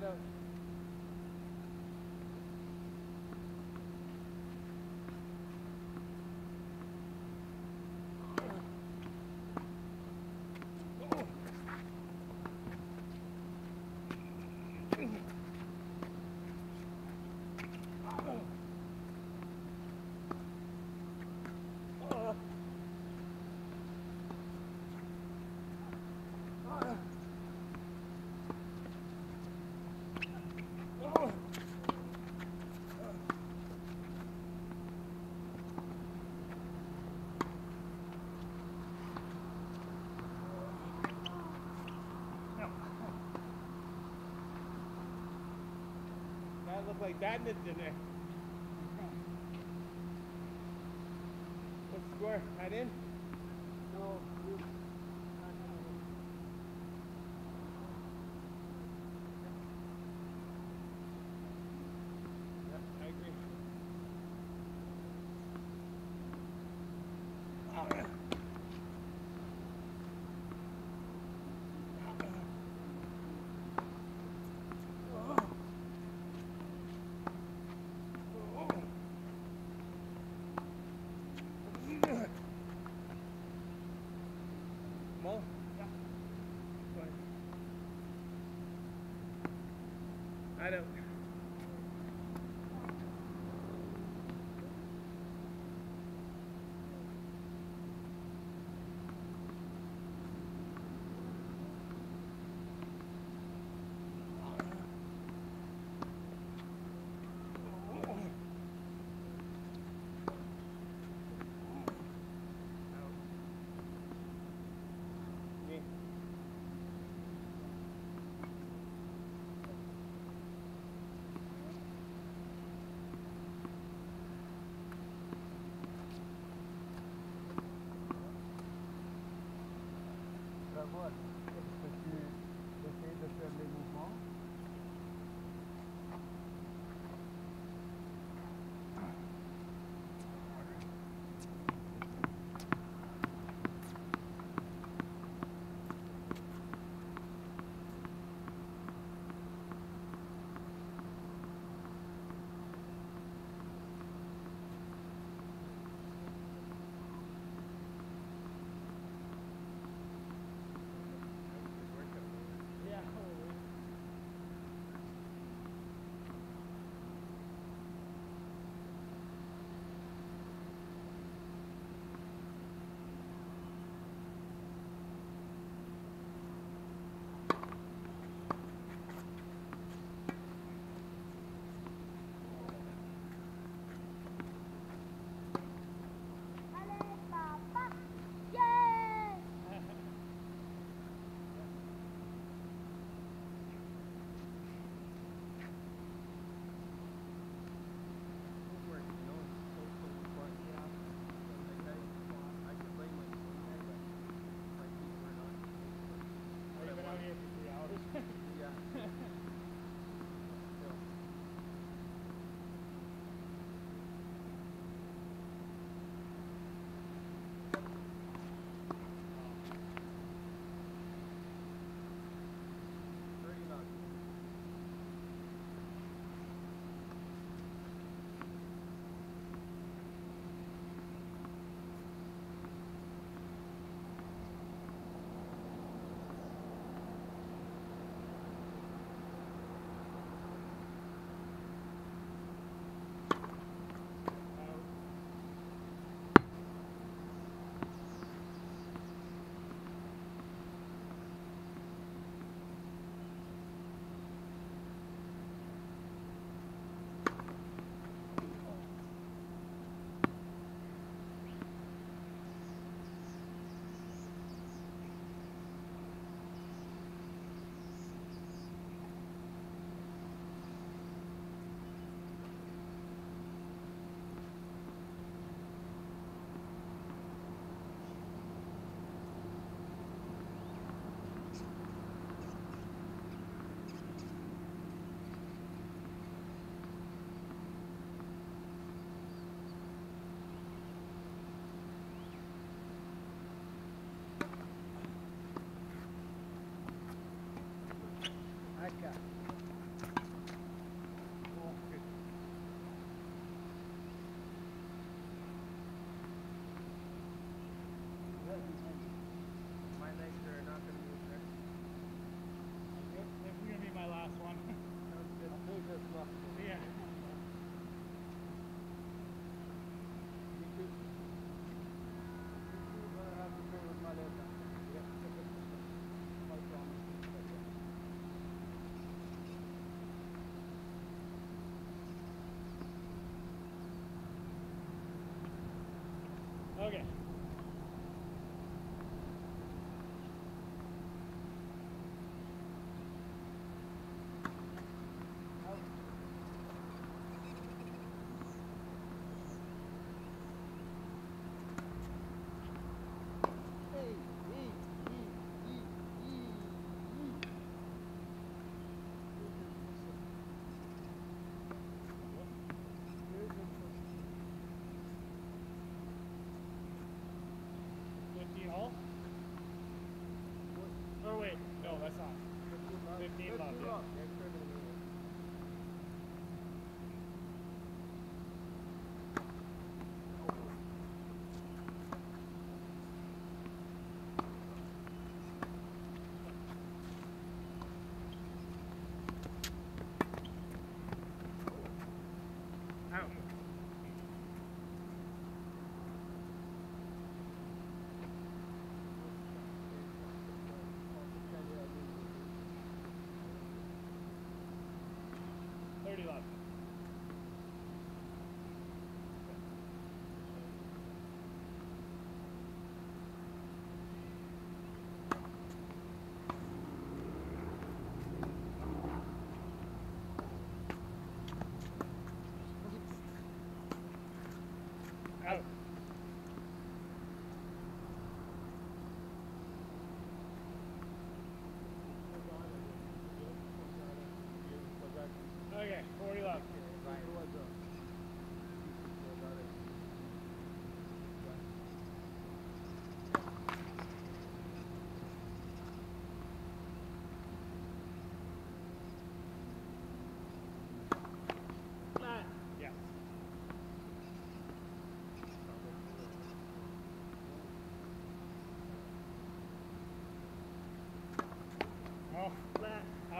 I don't. That looked like badminton the score? Tied in? No, them. Yeah. But I don't. Okay. What's that? 15 left. 15 left.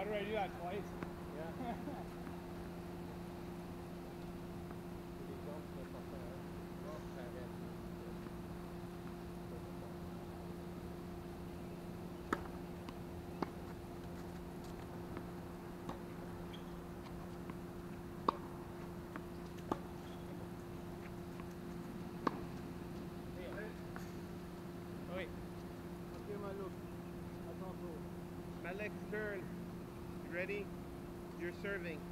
How do I do that twice? Yeah. Oh wait, ready? You're serving.